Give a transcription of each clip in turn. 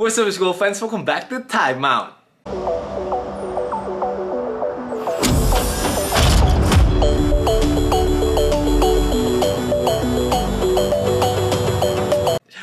What's up school fans, welcome back to Time Out.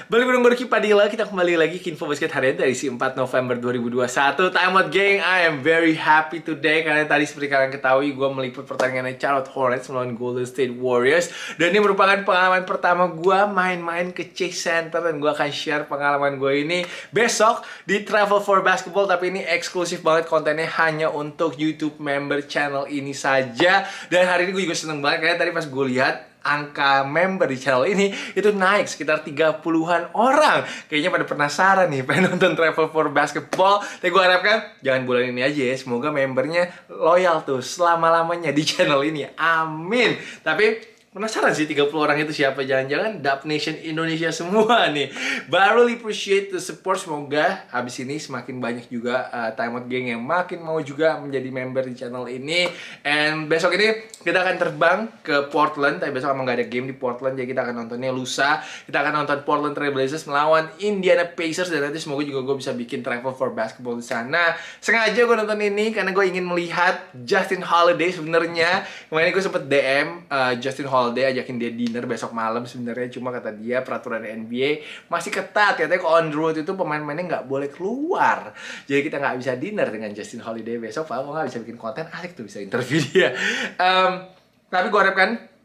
Balik bareng Padilla, kita kembali lagi ke Info Basket harian dari si 4 November 2021 Time out gang, I am very happy today Karena tadi seperti kalian ketahui, gue meliput pertandingan Charlotte Hornets melawan Golden State Warriors. Dan ini merupakan pengalaman pertama gue main-main ke Chase Center Dan gue akan share pengalaman gue ini besok di Travel for Basketball. Tapi ini eksklusif banget kontennya hanya untuk YouTube member channel ini saja. Dan hari ini gue juga seneng banget, karena tadi pas gue lihat angka member di channel ini itu naik sekitar 30-an orang. Kayaknya pada penasaran nih pengen nonton Travel for Basketball. Tapi gue harapkan jangan bulan ini aja ya. Semoga membernya loyal tuh selama-lamanya di channel ini. Amin. Tapi Penasaran sih 30 orang itu siapa? Jangan-jangan Dub Nation Indonesia semua nih. I really appreciate the support. Semoga habis ini semakin banyak juga uh, Time Out Gang yang makin mau juga menjadi member di channel ini. And besok ini kita akan terbang ke Portland. Tapi besok emang gak ada game di Portland. Jadi kita akan nontonnya lusa. Kita akan nonton Portland Trail Blazers melawan Indiana Pacers. Dan nanti semoga juga gue bisa bikin travel for basketball di sana. Sengaja gue nonton ini karena gue ingin melihat Justin Holiday sebenarnya. Kemarin gue sempet DM uh, Justin Holiday Holiday ajakin dia dinner besok malam sebenarnya. Cuma kata dia peraturan NBA masih ketat. Katanya kalau on the road itu pemain-pemainnya nggak boleh keluar. Jadi kita nggak bisa dinner dengan Justin Holiday besok. Pak nggak bisa bikin konten asik tuh bisa interview dia. Um, tapi gue harapkan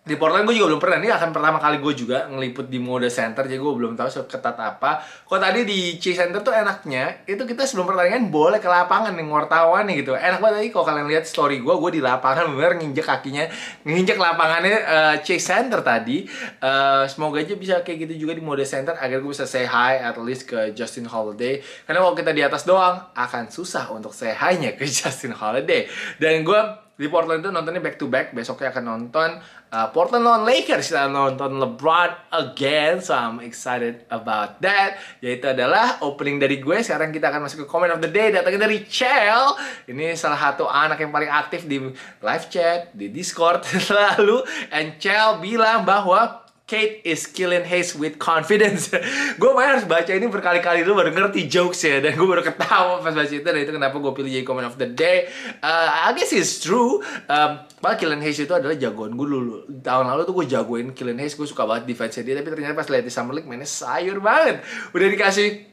di Portland gue juga belum pernah. Ini akan pertama kali gue juga ngeliput di mode center jadi gue belum tahu seketat apa. Kok tadi di C Center tuh enaknya itu kita sebelum pertandingan boleh ke lapangan nih wartawan nih gitu. Enak banget. Tadi kalau kalian lihat story gue gue di lapangan bener nginjek kakinya nginjek lapangannya uh, C Center tadi. Uh, semoga aja bisa kayak gitu juga di mode center agar gue bisa say hi at least ke Justin Holiday. Karena kalau kita di atas doang akan susah untuk say hi-nya ke Justin Holiday. Dan gue di Portland itu nontonnya back to back besoknya akan nonton uh, Portland lawan Lakers. Kita nonton LeBron again so I'm excited about that. Yaitu adalah opening dari gue. Sekarang kita akan masuk ke comment of the day. Datangnya dari Chel ini salah satu anak yang paling aktif di live chat di Discord selalu. And Chel bilang bahwa Kate is killing Hayes with confidence. gue main harus baca ini berkali-kali dulu baru ngerti jokes ya dan gue baru ketawa pas baca itu dan itu kenapa gue pilih jadi comment of the day. Uh, I guess it's true. Um, Malah Killian Hayes itu adalah jagoan gue dulu. Tahun lalu tuh gue jagoin Killian Hayes, gue suka banget defense dia. Tapi ternyata pas lihat di Summer League mainnya sayur banget. Udah dikasih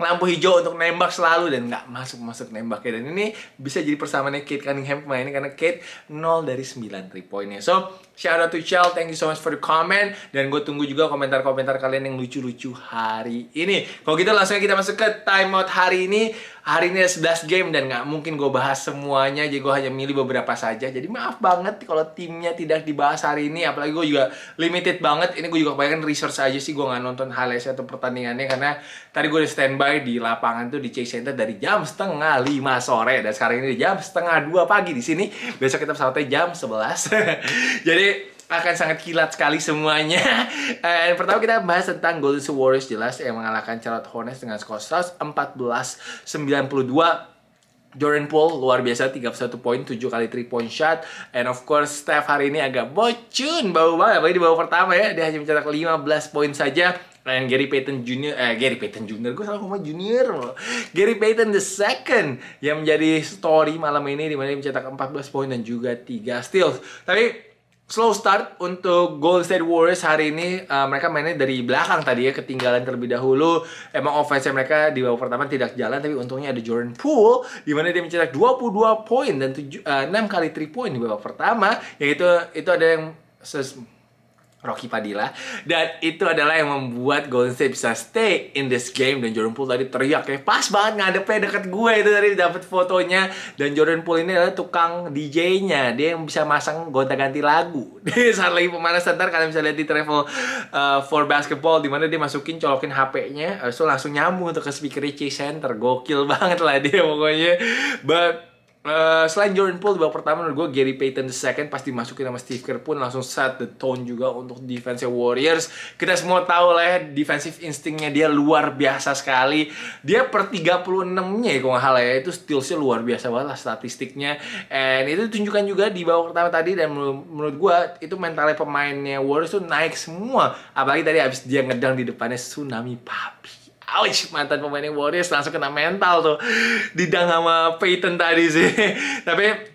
lampu hijau untuk nembak selalu dan nggak masuk masuk nembaknya dan ini bisa jadi persamaannya Kate Cunningham kemarin karena Kate 0 dari 9 3 poinnya so shout out to Chell. Thank you so much for the comment. Dan gue tunggu juga komentar-komentar kalian yang lucu-lucu hari ini. Kalau gitu langsung kita masuk ke timeout hari ini. Hari ini ada 11 game dan nggak mungkin gue bahas semuanya. Jadi gue hanya milih beberapa saja. Jadi maaf banget kalau timnya tidak dibahas hari ini. Apalagi gue juga limited banget. Ini gue juga kebanyakan research aja sih. Gue nggak nonton highlights atau pertandingannya. Karena tadi gue udah standby di lapangan tuh di Chase Center dari jam setengah 5 sore. Dan sekarang ini jam setengah 2 pagi. Di sini besok kita pesawatnya jam 11 jadi akan sangat kilat sekali semuanya. Eh, pertama kita bahas tentang Golden State Warriors. Jelas yang mengalahkan Charlotte Hornets dengan skor 114-92. Jordan Poole luar biasa 31 poin 7 kali 3 point shot. And of course Steph hari ini agak bocun bau banget. Apalagi di babak pertama ya dia hanya mencetak 15 poin saja dan Gary Payton Junior, eh Gary Payton Junior, gue salah ngomong Junior loh. Gary Payton the second yang menjadi story malam ini di mana dia mencetak 14 poin dan juga 3 steals. Tapi slow start untuk Golden State Warriors hari ini uh, mereka mainnya dari belakang tadi ya ketinggalan terlebih dahulu emang offense mereka di babak pertama tidak jalan tapi untungnya ada Jordan Poole di mana dia mencetak 22 poin dan 7, uh, 6 kali 3 point di babak pertama yaitu itu ada yang Rocky Padilla. Dan itu adalah yang membuat Golden State bisa stay in this game. Dan Jordan Poole tadi teriak kayak pas banget ngadepnya deket gue. Itu tadi dapat fotonya. Dan Jordan Poole ini adalah tukang DJ-nya. Dia yang bisa masang gonta-ganti lagu. Saat lagi pemanasan ntar kalian bisa lihat di travel uh, for basketball di mana dia masukin colokin HP-nya uh, so langsung nyambung untuk ke speaker Center. Gokil banget lah dia pokoknya. But Uh, selain Jordan Poole di babak pertama menurut gue Gary Payton the second pasti masukin sama Steve Kerr pun langsung set the tone juga untuk defense Warriors. Kita semua tahu lah ya defensive instingnya dia luar biasa sekali. Dia per 36 nya ya kalau nggak salah ya itu stealsnya luar biasa banget lah statistiknya. And itu ditunjukkan juga di babak pertama tadi dan menurut gue itu mentalnya pemainnya Warriors tuh naik semua. Apalagi tadi abis dia ngedang di depannya Tsunami Papi ouch mantan pemainnya Warriors langsung kena mental tuh. Didang sama Peyton tadi sih. Tapi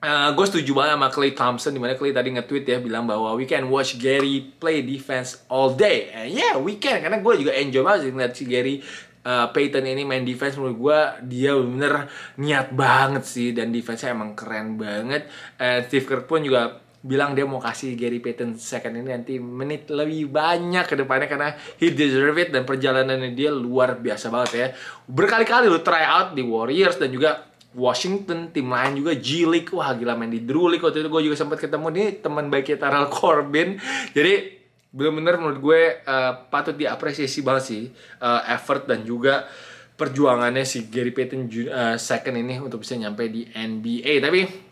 Uh, gue setuju banget sama Clay Thompson di mana Clay tadi nge-tweet ya bilang bahwa we can watch Gary play defense all day. And yeah we can karena gue juga enjoy banget ngeliat si Gary uh, Peyton ini main defense. Menurut gue dia bener niat banget sih dan defense-nya emang keren banget. Uh, Steve Kerr pun juga bilang dia mau kasih Gary Payton second ini nanti menit lebih banyak ke depannya karena he deserve it dan perjalanannya dia luar biasa banget ya berkali-kali lu try out di Warriors dan juga Washington, tim lain juga G League, wah gila main di Drew League waktu itu gue juga sempat ketemu nih teman baiknya Taral Corbin. Jadi bener-bener menurut gue uh, patut diapresiasi banget sih uh, effort dan juga perjuangannya si Gary Payton uh, second ini untuk bisa nyampe di NBA. Tapi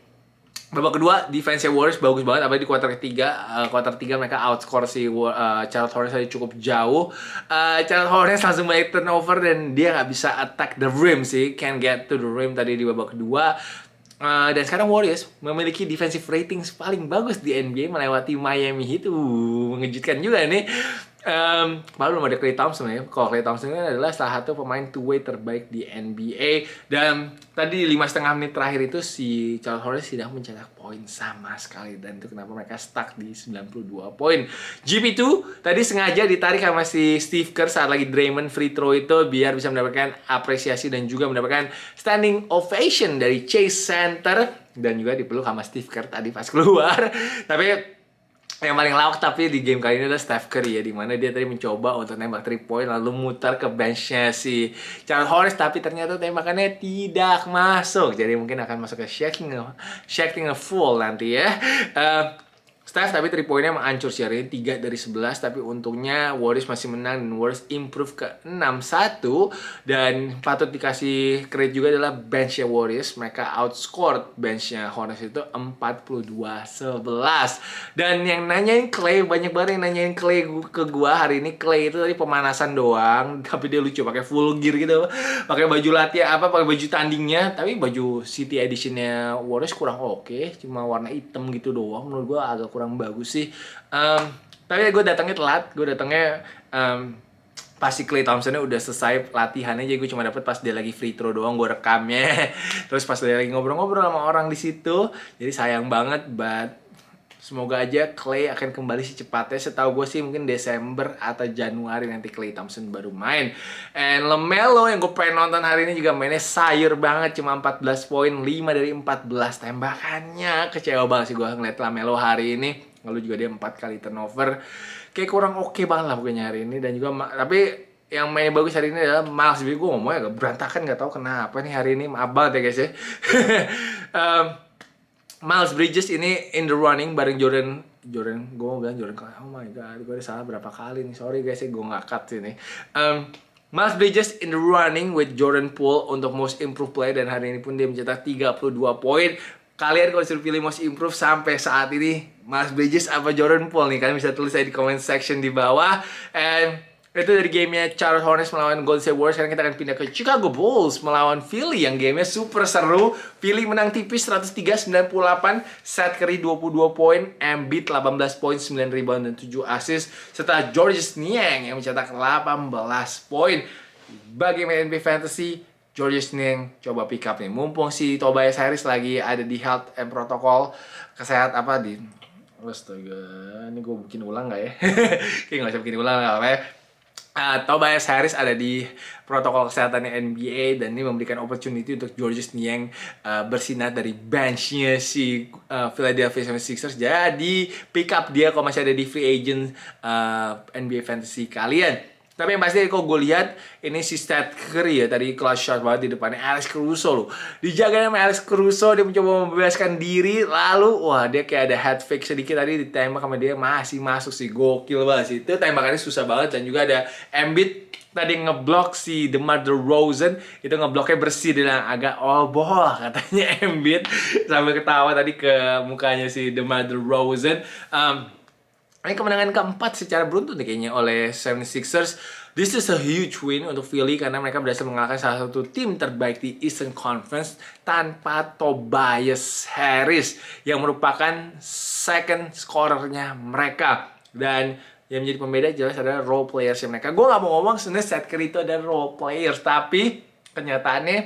Babak kedua, defense Warriors bagus banget, apalagi di kuarter ketiga. Uh, kuarter tiga mereka outscore si uh, Charlotte Hornets tadi cukup jauh. Uh, Charlotte Hornets langsung banyak turnover dan dia nggak bisa attack the rim sih. Can't get to the rim tadi di babak kedua. Uh, dan sekarang Warriors memiliki defensive ratings paling bagus di NBA melewati Miami Heat. Uh, mengejutkan juga nih. Um, belum ada Clay Thompson ya. Kalau Clay Thompson ini adalah salah satu pemain two way terbaik di NBA dan tadi lima setengah menit terakhir itu si Charles Hornets tidak mencetak poin sama sekali dan itu kenapa mereka stuck di 92 poin. GP2 tadi sengaja ditarik sama si Steve Kerr saat lagi Draymond free throw itu biar bisa mendapatkan apresiasi dan juga mendapatkan standing ovation dari Chase Center dan juga dipeluk sama Steve Kerr tadi pas keluar. Tapi yang paling lawak tapi di game kali ini adalah Steph Curry ya di mana dia tadi mencoba untuk nembak 3 point lalu mutar ke benchnya si Charles Hornets tapi ternyata tembakannya tidak masuk. Jadi mungkin akan masuk ke shaking shaking a full nanti ya. Uh, Steph tapi 3 poinnya emang hancur sih hari ini. 3 dari 11 tapi untungnya Warriors masih menang dan Warriors improve ke 6-1 dan patut dikasih kredit juga adalah benchnya Warriors. Mereka outscored benchnya Hornets itu 42-11 dan yang nanyain Clay banyak banget yang nanyain Clay ke gua hari ini. Clay itu tadi pemanasan doang tapi dia lucu pakai full gear gitu. Pakai baju latihan apa pakai baju tandingnya. Tapi baju City Editionnya Warriors kurang oke okay. cuma warna hitam gitu doang. Menurut gua agak kurang bagus sih. Um, tapi gue datangnya telat. Gue datangnya um, pasti Clay Thompsonnya udah selesai latihannya jadi gue cuma dapet pas dia lagi free throw doang gue rekamnya. Terus pas dia lagi ngobrol-ngobrol sama orang di situ jadi sayang banget but Semoga aja Clay akan kembali secepatnya. Setahu gue sih mungkin Desember atau Januari nanti Clay Thompson baru main. And LaMelo yang gue pengen nonton hari ini juga mainnya sayur banget. Cuma 14 poin, 5 dari 14 tembakannya. Kecewa banget sih gue ngeliat LaMelo hari ini. Lalu juga dia 4 kali turnover. Kayak kurang oke okay banget lah pokoknya hari ini. Dan juga, tapi yang main bagus hari ini adalah Miles Bridges. Gue ngomongnya agak berantakan, gak tahu kenapa nih hari ini. Maaf banget ya guys ya. um, Miles Bridges ini in the running bareng Jordan Jordan gue mau bilang Jordan oh my god gue salah berapa kali nih. Sorry guys ya gue nggak cut sini um, Miles Bridges in the running with Jordan Poole untuk most improved player dan hari ini pun dia mencetak 32 poin. Kalian kalau disuruh pilih most improved sampai saat ini Miles Bridges apa Jordan Poole nih? Kalian bisa tulis saya di comment section di bawah. And itu dari gamenya Charlotte Hornets melawan Golden State Warriors. Sekarang kita akan pindah ke Chicago Bulls melawan Philly yang gamenya super seru. Philly menang tipis 103-98. Seth Curry 22 poin. Embiid 18 poin, 9 rebound dan 7 assist. Serta George Niang yang mencetak 18 poin. Bagi NBA Fantasy, George Niang coba pick up nih. Mumpung si Tobias Harris lagi ada di health and protocol kesehatan apa di Astaga, ini gue bikin ulang gak ya? Kayaknya gak usah bikin ulang gak apa-apa ya Uh, Tobias Harris ada di protokol kesehatan NBA dan ini memberikan opportunity untuk Georges Niang uh, bersinar dari benchnya si uh, Philadelphia 76ers jadi pick up dia kalau masih ada di free agent uh, NBA fantasy kalian tapi yang pasti kok gue lihat ini si Steph Curry ya tadi clutch shot banget di depannya Alex Caruso loh. Dijaga sama Alex Caruso dia mencoba membebaskan diri lalu wah dia kayak ada head fake sedikit tadi ditembak sama dia masih masuk sih gokil banget sih. Itu tembakannya susah banget dan juga ada Embiid tadi ngeblok si DeMar DeRozan itu ngebloknya bersih dan agak oh boh katanya Embiid sambil ketawa tadi ke mukanya si DeMar DeRozan. Um, ini kemenangan keempat secara beruntun kayaknya oleh 76ers. This is a huge win untuk Philly karena mereka berhasil mengalahkan salah satu tim terbaik di Eastern Conference tanpa Tobias Harris yang merupakan second scorernya mereka. Dan yang menjadi pembeda jelas adalah role players mereka. Gue nggak mau ngomong sebenarnya Seth Curry itu ada role players, tapi kenyataannya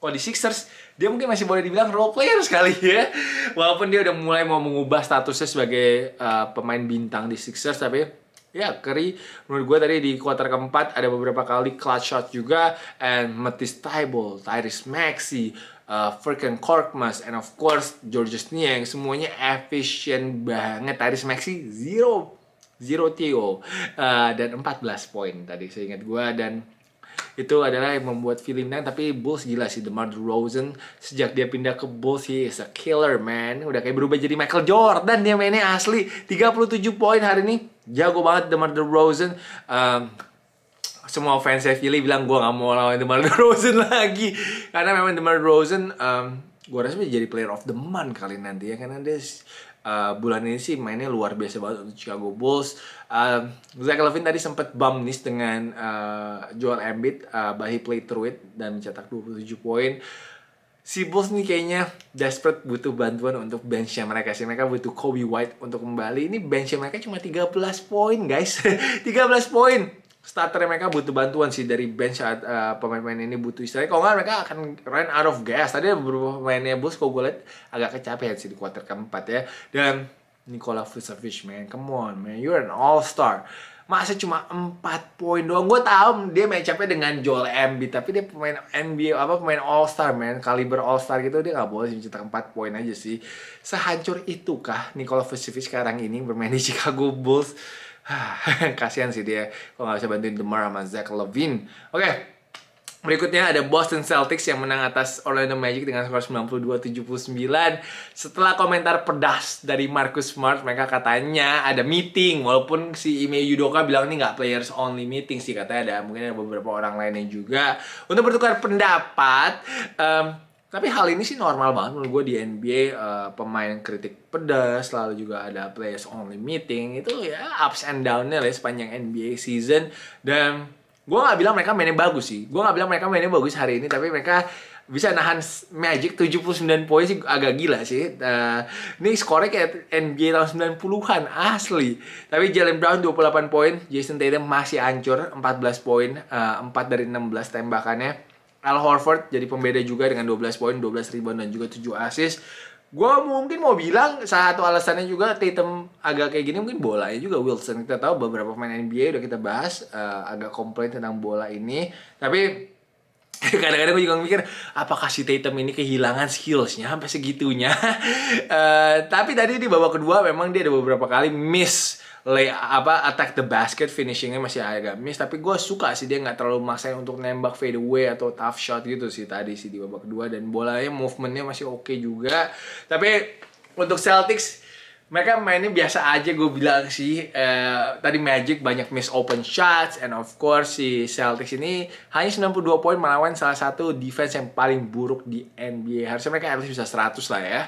kalau di Sixers dia mungkin masih boleh dibilang role player sekali ya. Walaupun dia udah mulai mau mengubah statusnya sebagai uh, pemain bintang di Sixers, tapi ya Curry menurut gue tadi di kuarter keempat ada beberapa kali clutch shot juga and Matisse Thybulle, Tyrese Maxey, uh, Furkan Korkmaz, and of course Georges Niang semuanya efisien banget. Tyrese Maxey zero zero TO uh, dan 14 poin tadi saya ingat gue dan itu adalah yang membuat menang tapi Bulls gila sih DeMar DeRozan. Sejak dia pindah ke Bulls he is a killer man. Udah kayak berubah jadi Michael Jordan. Dia mainnya asli. 37 poin hari ini. Jago banget DeMar DeRozan. Um, semua fans saya Philly bilang gue gak mau lawan DeMar DeRozan lagi. Karena memang DeMar DeRozan um, gue rasa jadi player of the month kali nanti ya. Karena dia uh, bulan ini sih mainnya luar biasa banget untuk Chicago Bulls. Uh, Zach Levine tadi sempat bum nis dengan uh, Joel Embiid, uh, but he played through it dan mencetak 27 poin. Si Bulls nih kayaknya desperate butuh bantuan untuk benchnya mereka sih. Mereka butuh Kobe White untuk kembali. Ini benchnya mereka cuma 13 poin guys. 13 poin starter mereka butuh bantuan sih dari bench saat uh, pemain-pemain ini butuh istirahat. Kalau nggak mereka akan run out of gas. Tadi beberapa pemainnya bos kalau gue lihat agak kecapean sih di kuarter keempat ya. Dan Nikola Vucevic man, come on man, you're an all star. Masa cuma 4 poin doang. Gue tahu dia main capek dengan Joel Embiid, tapi dia pemain NBA apa pemain all star man, kaliber all star gitu dia nggak boleh mencetak 4 poin aja sih. Sehancur itukah Nikola Vucevic sekarang ini bermain di Chicago Bulls? Kasihan sih dia kalau nggak bisa bantuin Demar sama Zach Levine. Oke, okay. Berikutnya ada Boston Celtics yang menang atas Orlando Magic dengan skor 92-79. Setelah komentar pedas dari Marcus Smart, mereka katanya ada meeting. Walaupun si Ime Yudoka bilang ini nggak players only meeting sih, katanya ada mungkin ada beberapa orang lainnya juga. Untuk bertukar pendapat, um, tapi hal ini sih normal banget menurut gue di NBA uh, eh, pemain kritik pedas lalu juga ada players only meeting itu ya ups and downnya lah sepanjang NBA season dan gue nggak bilang mereka mainnya bagus sih gue nggak bilang mereka mainnya bagus hari ini tapi mereka bisa nahan Magic 79 poin sih agak gila sih. Uh, ini skornya kayak NBA tahun 90-an asli. Tapi Jalen Brown 28 poin, Jason Tatum masih hancur 14 poin, uh, 4 dari 16 tembakannya. Al Horford jadi pembeda juga dengan 12 poin, 12 rebound dan juga 7 assist. Gue mungkin mau bilang satu alasannya juga Tatum agak kayak gini mungkin bolanya juga Wilson. Kita tahu beberapa pemain NBA udah kita bahas uh, agak komplain tentang bola ini. Tapi kadang-kadang gue juga mikir apakah si Tatum ini kehilangan skillsnya sampai segitunya. uh, tapi tadi di babak kedua memang dia ada beberapa kali miss lay apa attack the basket finishingnya masih agak miss. Tapi gue suka sih dia nggak terlalu maksain untuk nembak fade away atau tough shot gitu sih tadi sih di babak kedua. Dan bolanya movementnya masih oke okay juga. Tapi untuk Celtics mereka mainnya biasa aja gue bilang sih uh, tadi Magic banyak miss open shots and of course si Celtics ini hanya 92 poin melawan salah satu defense yang paling buruk di NBA harusnya mereka harus bisa 100 lah ya.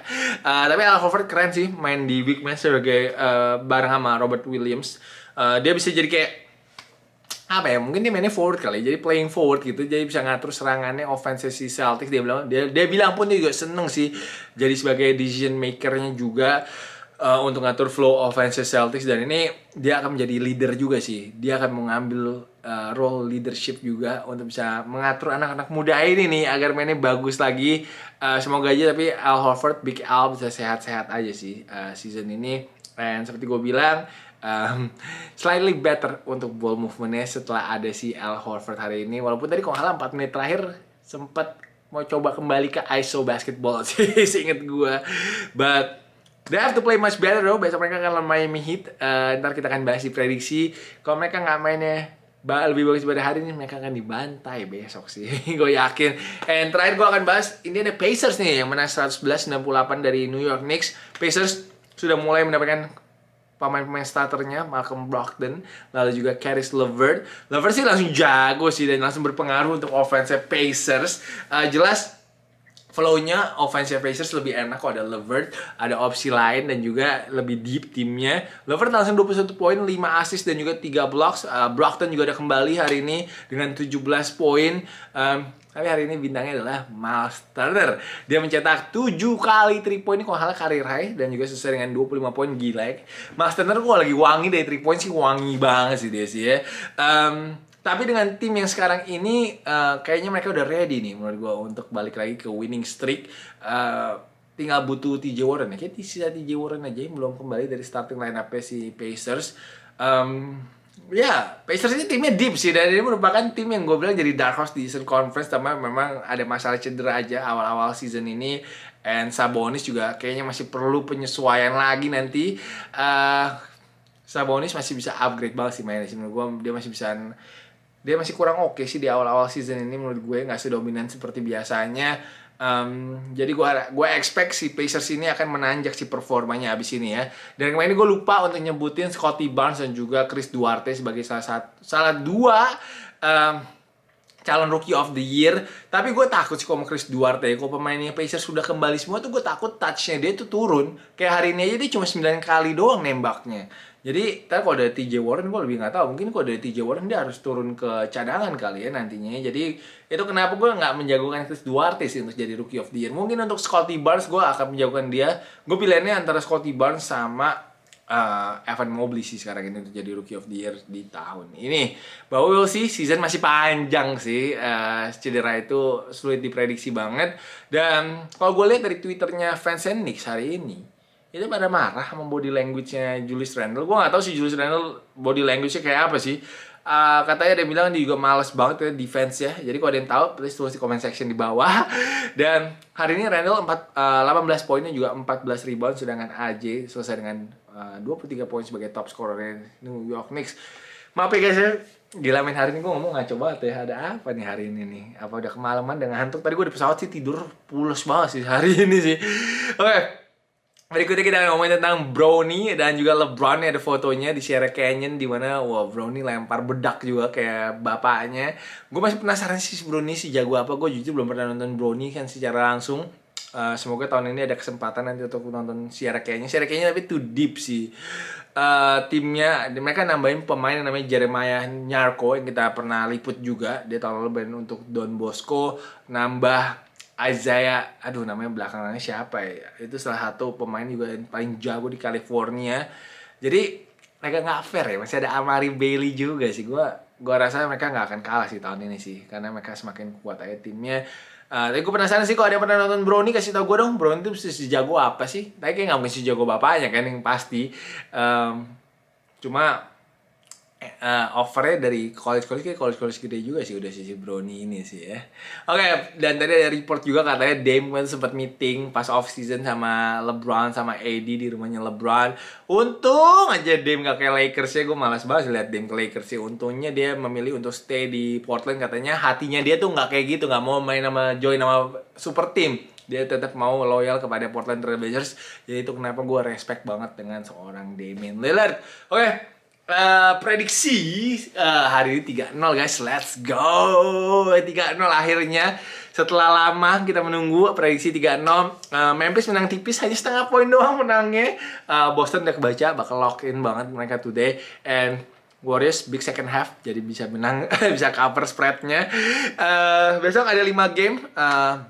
Uh, tapi Al Horford keren sih main di big man sebagai uh, bareng sama Robert Williams. Uh, dia bisa jadi kayak apa ya mungkin dia mainnya forward kali jadi playing forward gitu jadi bisa ngatur serangannya offense si Celtics. Dia bilang dia dia bilang pun dia juga seneng sih jadi sebagai decision makernya juga uh, untuk ngatur flow offense Celtics dan ini dia akan menjadi leader juga sih. Dia akan mengambil uh, role leadership juga untuk bisa mengatur anak-anak muda ini nih agar mainnya bagus lagi. Uh, semoga aja tapi Al Horford, Big Al bisa sehat-sehat aja sih uh, season ini. Dan seperti gue bilang, um, slightly better untuk ball movementnya setelah ada si Al Horford hari ini. Walaupun tadi kalau nggak 4 menit terakhir sempat mau coba kembali ke ISO basketball sih, seinget gue. But They have to play much better though. Besok mereka akan lawan Miami Heat. Uh, ntar kita akan bahas di prediksi. Kalau mereka nggak mainnya lebih bagus pada hari ini, mereka akan dibantai besok sih. gue yakin. And terakhir gue akan bahas, ini ada Pacers nih yang menang 111-98 dari New York Knicks. Pacers sudah mulai mendapatkan pemain-pemain starternya Malcolm Brogdon lalu juga Caris LeVert LeVert sih langsung jago sih dan langsung berpengaruh untuk offense Pacers uh, jelas flow-nya offensive Pacers lebih enak kok ada Levert, ada opsi lain dan juga lebih deep timnya. Levert langsung 21 poin, 5 assist dan juga 3 blocks. Uh, Brockton juga ada kembali hari ini dengan 17 poin. Um, tapi hari ini bintangnya adalah Miles Turner. Dia mencetak 7 kali 3 point kok halah karir high dan juga sesuai dengan 25 poin gila. Miles Turner kok lagi wangi dari 3 point sih wangi banget sih dia sih ya. Um, tapi dengan tim yang sekarang ini uh, kayaknya mereka udah ready nih menurut gue untuk balik lagi ke winning streak. Uh, tinggal butuh TJ Warren ya. Kayak sisa TJ Warren aja yang belum kembali dari starting lineup si Pacers. Um, ya, Pacers ini timnya deep sih dan ini merupakan tim yang gue bilang jadi dark horse di Eastern Conference tapi memang ada masalah cedera aja awal-awal season ini and Sabonis juga kayaknya masih perlu penyesuaian lagi nanti uh, Sabonis masih bisa upgrade banget sih mainnya sih menurut gue dia masih bisa dia masih kurang oke okay sih di awal-awal season ini menurut gue nggak sedominan seperti biasanya. Um, jadi gue gue expect si Pacers ini akan menanjak si performanya abis ini ya. Dan kemarin gue lupa untuk nyebutin Scotty Barnes dan juga Chris Duarte sebagai salah satu salah dua um, calon rookie of the year. Tapi gue takut sih kalau Chris Duarte. Kalau pemainnya Pacers sudah kembali semua tuh gue takut touchnya dia tuh turun. Kayak hari ini aja dia cuma 9 kali doang nembaknya jadi, tapi kalau dari TJ Warren gue lebih nggak tahu. Mungkin kalau dari TJ Warren dia harus turun ke cadangan kali ya nantinya. Jadi itu kenapa gue nggak menjagokan Chris Duarte sih untuk jadi Rookie of the Year. Mungkin untuk Scotty Barnes gue akan menjagokan dia. Gue pilihannya antara Scotty Barnes sama uh, Evan Mobley sih sekarang ini untuk jadi Rookie of the Year di tahun ini. Bahwa see, season masih panjang sih. Uh, cedera itu sulit diprediksi banget. Dan kalau gue lihat dari twitternya fans Knicks hari ini, itu pada marah sama body language-nya Julius Randle. Gue gak tahu sih Julius Randle body language-nya kayak apa sih. Uh, katanya dia bilang dia juga males banget ya defense ya. Jadi kalau ada yang tahu, please tulis di comment section di bawah. Dan hari ini Randle 4, uh, 18 poinnya juga 14 rebound, sedangkan AJ selesai dengan uh, 23 poin sebagai top scorer New York Knicks. Maaf ya guys ya, gila main hari ini gue ngomong gak coba ya ada apa nih hari ini nih apa udah kemalaman dengan ngantuk tadi gue di pesawat sih tidur pulas banget sih hari ini sih oke okay. Berikutnya kita ngomongin tentang Brownie dan juga LeBron ada fotonya di Sierra Canyon di mana wah Brownie lempar bedak juga kayak bapaknya. Gue masih penasaran sih Brownie si jago apa. Gue jujur belum pernah nonton Brownie kan secara langsung. Uh, semoga tahun ini ada kesempatan nanti untuk nonton Sierra Canyon. Sierra Canyon tapi too deep sih. Uh, timnya mereka nambahin pemain yang namanya Jeremiah Nyarko yang kita pernah liput juga dia tahun lalu untuk Don Bosco nambah Isaiah, aduh namanya belakangnya siapa ya? Itu salah satu pemain juga yang paling jago di California. Jadi mereka nggak fair ya, masih ada Amari Bailey juga sih. Gua gua rasa mereka nggak akan kalah sih tahun ini sih, karena mereka semakin kuat aja timnya. Uh, tapi gue penasaran sih kalau ada yang pernah nonton Brownie kasih tau gue dong Brownie itu sejago apa sih? Tapi kayak nggak mungkin sejago bapaknya kan yang pasti. Um, cuma uh, offernya dari college-college kayak college-college gede juga sih udah sisi Brownie ini sih ya. Oke, okay, dan tadi ada report juga katanya Dame sempat meeting pas off season sama LeBron sama AD di rumahnya LeBron. Untung aja Dame gak kayak Lakers ya, gue malas banget lihat Dame ke Lakers sih. Untungnya dia memilih untuk stay di Portland katanya hatinya dia tuh nggak kayak gitu, nggak mau main sama join sama super team dia tetap mau loyal kepada Portland Trail Blazers jadi itu kenapa gue respect banget dengan seorang Damian Lillard oke okay, Uh, prediksi uh, hari ini 3-0 guys, let's go. 3-0 akhirnya. Setelah lama kita menunggu prediksi 3-0 uh, Memphis menang tipis hanya setengah poin doang menangnya. Uh, Boston udah kebaca bakal lock in banget mereka today. And Warriors big second half jadi bisa menang bisa cover spreadnya. Uh, besok ada 5 game. Uh,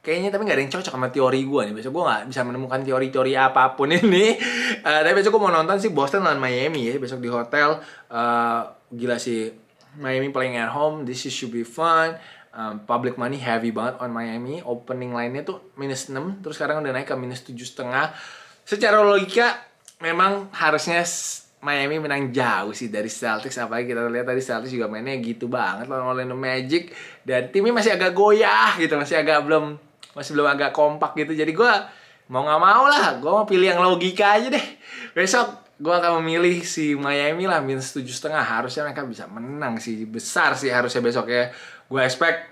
kayaknya tapi nggak ada yang cocok sama teori gue nih. Besok gue nggak bisa menemukan teori-teori apa pun ini. Uh, tapi besok gue mau nonton sih Boston lawan Miami ya besok di hotel. Uh, gila sih. Miami playing at home this should be fun. Um, public money heavy banget on Miami. Opening line-nya tuh minus 6 terus sekarang udah naik ke minus tujuh setengah. Secara logika memang harusnya Miami menang jauh sih dari Celtics. Apalagi kita lihat tadi Celtics juga mainnya gitu banget lawan Orlando Magic. Dan timnya masih agak goyah gitu masih agak belum masih belum agak kompak gitu jadi gue mau nggak mau lah gue mau pilih yang logika aja deh besok gue akan memilih si Miami lah minus tujuh setengah harusnya mereka bisa menang sih besar sih harusnya besok ya gue expect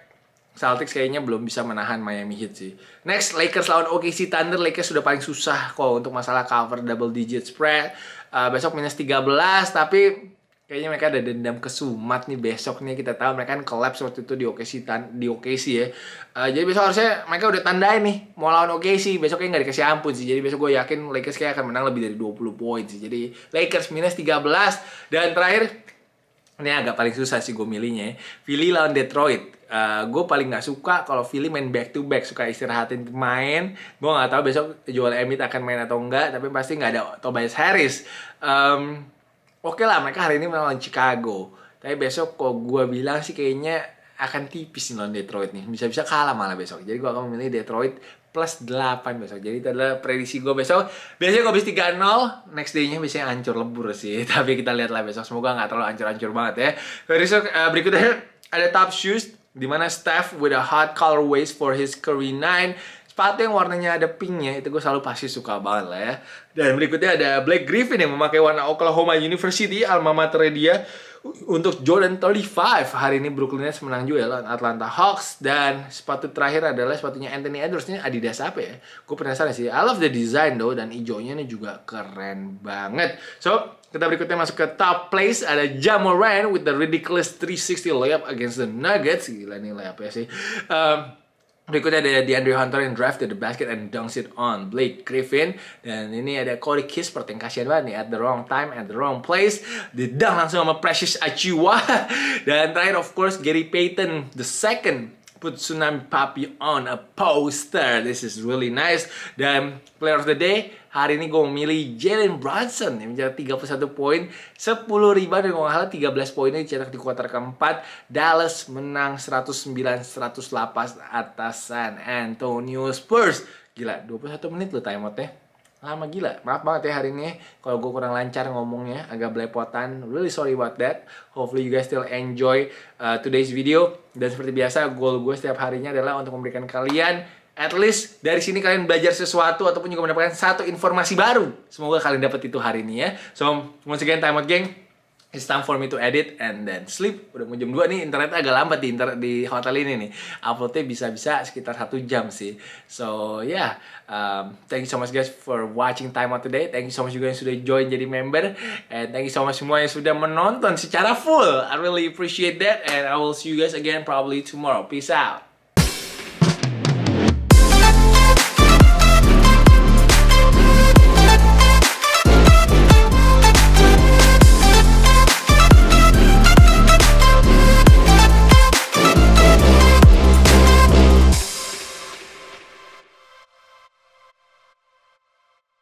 Celtics kayaknya belum bisa menahan Miami Heat sih. Next, Lakers lawan OKC Thunder. Lakers sudah paling susah kok untuk masalah cover double digit spread. Uh, besok minus 13, tapi kayaknya mereka ada dendam ke Sumat nih besok nih kita tahu mereka kan collapse waktu itu di OKC tan di OKC ya. Uh, jadi besok harusnya mereka udah tandai nih mau lawan OKC besoknya nggak dikasih ampun sih jadi besok gue yakin Lakers kayak akan menang lebih dari 20 poin sih. Jadi Lakers minus 13 dan terakhir ini agak paling susah sih gue milihnya ya. Philly lawan Detroit. Uh, gue paling nggak suka kalau Philly main back to back suka istirahatin pemain. Gue nggak tahu besok jual Embiid akan main atau enggak tapi pasti nggak ada Tobias Harris. Um, oke lah mereka hari ini melawan Chicago. Tapi besok kok gue bilang sih kayaknya akan tipis nih lawan Detroit nih. Bisa-bisa kalah malah besok. Jadi gue akan memilih Detroit plus 8 besok. Jadi itu adalah prediksi gue besok. Biasanya gue bisa 3-0 next day-nya biasanya hancur lebur sih. Tapi kita lihat lah besok. Semoga nggak terlalu hancur-hancur banget ya. Besok uh, berikutnya ada top shoes di mana Steph with a hot colorways for his Curry 9 sepatu yang warnanya ada pinknya itu gue selalu pasti suka banget lah ya. Dan berikutnya ada Blake Griffin yang memakai warna Oklahoma University alma mater dia untuk Jordan 35 hari ini Brooklyn Nets menang juga ya Atlanta Hawks. Dan sepatu terakhir adalah sepatunya Anthony Edwards. Ini Adidas apa ya? Gue penasaran sih. I love the design though dan hijaunya ini juga keren banget. So kita berikutnya masuk ke top place. Ada Jamoran with the ridiculous 360 layup against the Nuggets. Gila nih layup ya sih. Um, Berikutnya ada DeAndre Hunter yang drafted the basket and dunks it on Blake Griffin. Dan ini ada Corey Kispert yang kasihan banget nih. At the wrong time, at the wrong place. Didang langsung sama Precious Achiuwa. Dan terakhir of course Gary Payton the second put Tsunami Papi on a poster. This is really nice. Dan player of the day, hari ini gue memilih Jalen Brunson yang mencetak 31 poin, 10 rebound dan kalau nggak 13 poinnya dicetak di kuarter keempat. Dallas menang 109-108 atas San Antonio Spurs. Gila, 21 menit loh timeoutnya lama gila maaf banget ya hari ini kalau gue kurang lancar ngomongnya agak belepotan really sorry about that hopefully you guys still enjoy uh, today's video dan seperti biasa goal gue setiap harinya adalah untuk memberikan kalian at least dari sini kalian belajar sesuatu ataupun juga mendapatkan satu informasi baru. Semoga kalian dapat itu hari ini ya. So once again time out gang It's time for me to edit and then sleep. Udah mau jam 2 nih, internet agak lambat di, inter di hotel ini nih. Uploadnya bisa-bisa sekitar satu jam sih. So yeah, um, thank you so much guys for watching Time Out today. Thank you so much juga yang sudah join jadi member. And thank you so much semua yang sudah menonton secara full. I really appreciate that. And I will see you guys again probably tomorrow. Peace out.